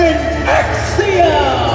in Axia!